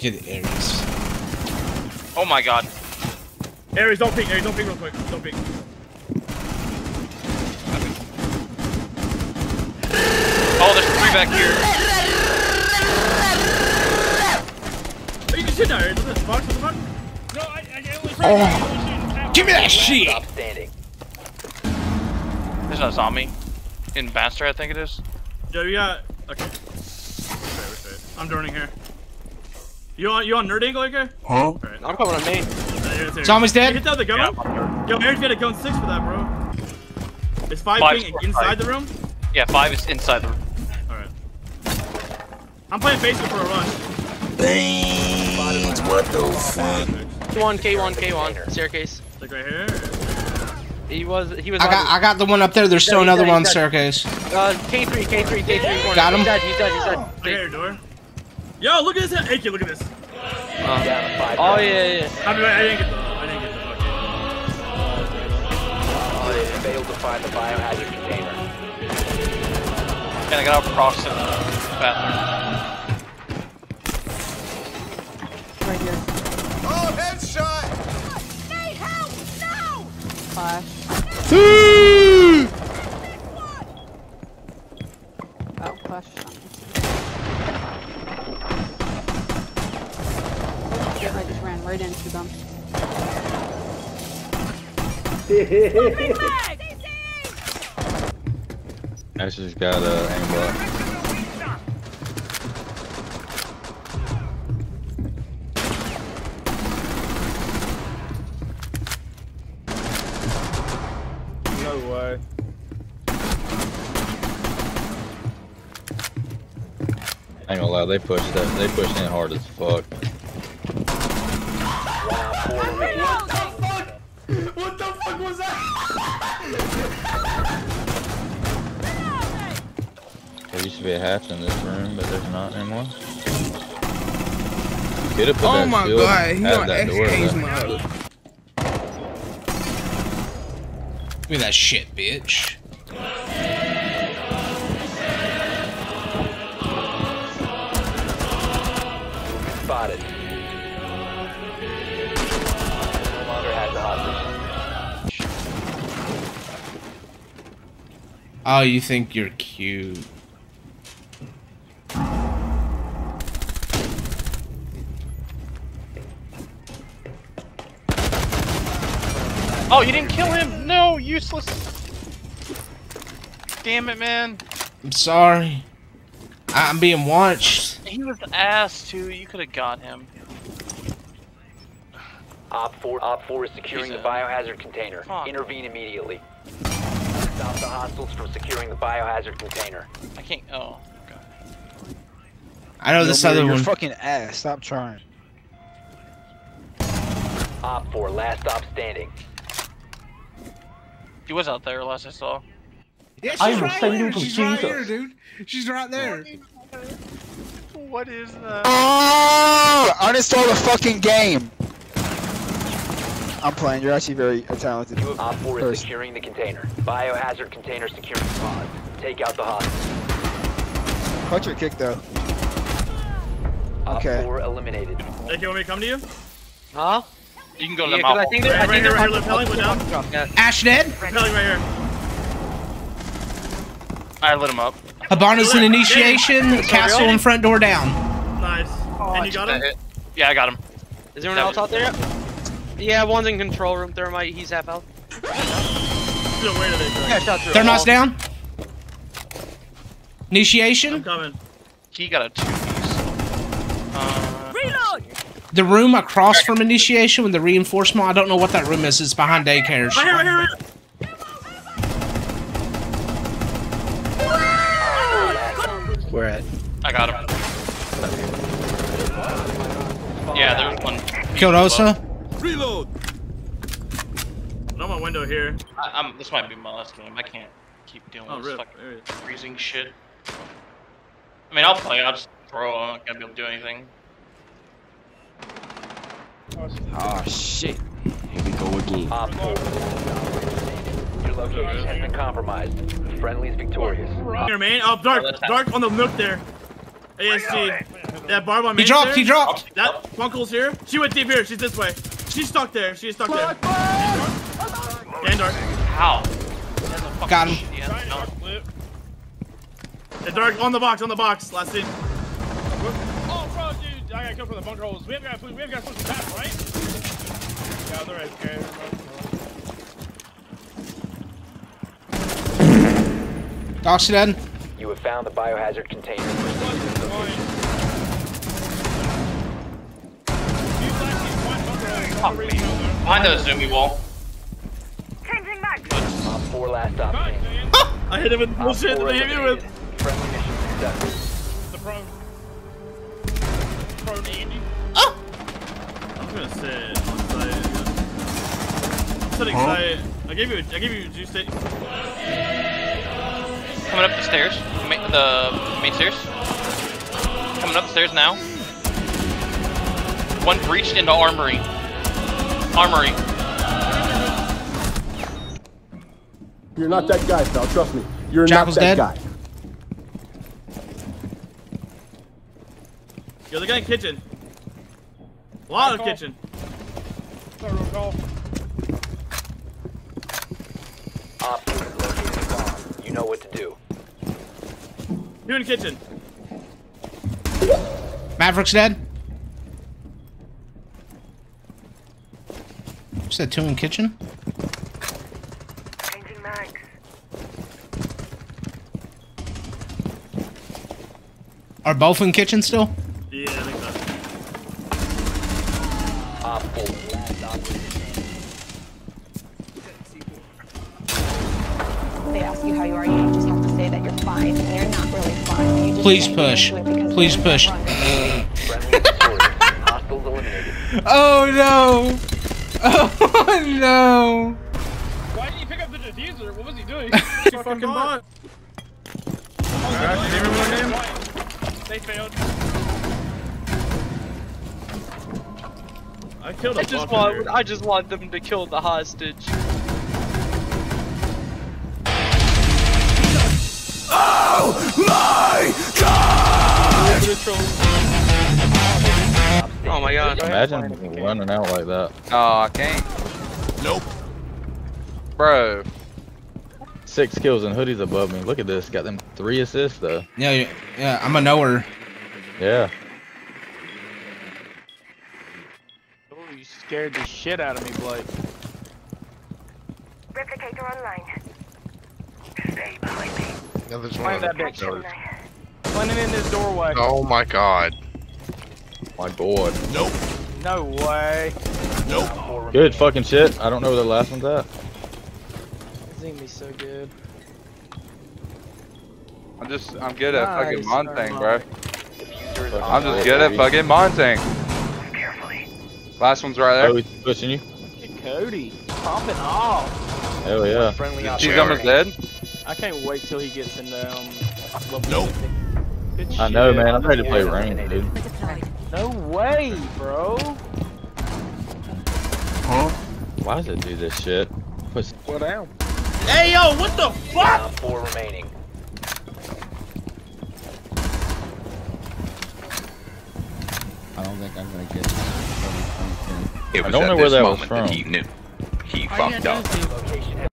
Get Ares. Oh my god. Ares, don't peek. Ares, don't peek real quick. Don't peek. Oh, there's three back here. Oh, you can sit down, Ares. Look at this box. What the fuck? No, I, I only Oh. Give me that shit! Stop standing. There's a zombie. In Master, I think it is. Yeah, you got. Okay. I'm droning here. You on you on nerd angle, okay? Huh? Alright. I'm coming on main. Uh, here's- here's- Zombie's dead? You hit that with the gun? Yeah. Yo, Aaron's got a gun six for that, bro. Is five, Five's being inside five. the room? Yeah, five is inside the room. Alright. I'm playing basement for a run. rush. What the fuck? K1, K1, K1. Staircase. Like right here. He was, he was I got on- I got the one up there. There's still dead, another he's one dead. staircase. Uh, K3, K3, K3 corner. Got him. He's dead, he's dead, he's dead. Right here, door. Yo, look at this. AK, look at this. Down to. Oh, rounds. yeah, yeah. I, mean, I didn't get the. I didn't get the fucking. Oh, they failed to find the biohazard container. And uh, I got across in the bathroom. Right here. Oh, headshot! Flash. Oh, flash. Shit, I just ran right into them. Ash just got a uh, aimbot. No way. I ain't gonna lie, they pushed that. They pushed in hard as fuck. Fuck was that? There used to be a hatch in this room, but there's not anymore. Could have put Oh that my shield god, he at on that door. Mode. Give me that shit, bitch. Spotted. Oh, you think you're cute. Oh, you didn't kill him? No, useless. Damn it, man. I'm sorry. I- I'm being watched. He was ass too. You could have got him. Op 4, Op 4 is securing the He's a- biohazard container. Fuck. Intervene immediately. Stop the hostiles from securing the biohazard container. I can't. Oh. Okay. I know this Yo, other you're one. fucking ass. Stop trying. Op 4, last stop standing. He was out there last I saw. Yeah, she's I am right sending here. to She's right Jesus. here, dude. She's right there. What is that? Ah! Oh, uninstall the fucking game. I'm playing. You're actually very talented. Op 4 is securing the container. Biohazard container securing pod. Take out the hostage. Clutch your kick though. Op Okay. 4 eliminated. Hey, you want me to come to you? Huh? You can go to Yeah, the 'cause I think they're, I Right think here, they're right here, lapelling, go down. Yeah. Ash dead. Rappelling right here. I lit him up. Habana's an initiation. Castle and front door down. Nice. Oh, and you got him? hit. Yeah, I got him. Is there anyone else out there yet? Yeah, one's in control room. Thermite, he's half health. Still where did they Yeah, shot through. Thermos all. down. I'm Initiation. coming. He got a two piece. Uh, The room across from initiation with the reinforcement. I don't know what that room is. It's behind daycares. Right here, right here, right here. Where at? I got him. Yeah, there's one. Killed Osa. Reload! I'm on my window here. I, I'm, this might be my last game. I can't keep dealing Oh, with this fucking There it is. freezing shit. I mean, I'll play. I'll just throw. I'm not gonna be able to do anything. Oh shit. Here we go again. Op 4. Your location has been compromised. Friendly's victorious. Here, man. Oh, dark, Oh, dark on the nook there. ASG. That barb on me. He main dropped. He dropped. That Funkle's here. She went deep here. She's this way. She's stuck there. She's stuck there. And. How? Got him. Yeah, no. Dark on the box. On the box. Last scene. Oh, bro, dude, I got killed from the bunker holes. We haven't got, we haven't got push back, right? Yeah, they're right. Okay. Doxy dead. You have found the biohazard container. Behind the zoomy wall. Op 4 last op standing. Ah! I hit him with bullshit that 4 they hit me with. eliminated. Friendly mission successful. The pro. Pro Andy. Ah! I'm gonna sit on site. I'm sitting site. I gave you. I gave you juice state. Coming up the stairs. Ma the main stairs. Coming up the stairs now. One breached into armory. Armory. You're not that guy, pal. Trust me. You're Jackal's not that dead? guy. Yo, the guy in kitchen. A lot of Call. kitchen. Sorry, call. Op located bomb. You know what to do. Two in kitchen. Maverick's dead. Said two in kitchen? Are both in kitchen still? Yeah, I think so. Op 4 last operator standing. They ask you how you are, you just have to say that you're fine, and you're not really fine. Please push. do it because Please push. wrong. Friendly destroyer. Hostiles eliminated. Oh no! Oh no! Why didn't he pick up the diffuser? What was he doing? You fucking bot. Alright, They failed. I killed a I just bot want, I just want them to kill the hostage. Oh my god. Imagine running out like that. Oh, I can't. Nope. Bro. Six kills and hoodies above me. Look at this. Got them three assists though. Yeah, yeah, yeah, I'm a knower. Yeah. Oh, you scared the shit out of me, Blake. Replicator online. Stay behind me. Yeah, there's Find that bitch. Running in this doorway. Oh my god. My god. Nope. No way. Nope. Good fucking shit. I don't know where the last one's at. It's gonna be so good. I'm just, I'm good at fucking Nice, Montang, bro. Fucking I'm just on. good at fucking Montang. Last one's right Oh, there. he's pushing you. Cody, popping off. Hell yeah. Friendly op almost dead. I can't wait till he gets into um. level Nope. I know, man. I'm ready to play Yeah. rain, dude. No way, bro. Huh? Why does it do this shit? Push- Slow down. Hey yo, what the fuck? Op 4 remaining. I don't think I'm gonna get it. I don't know where that was from. He knew. He fucked up. Location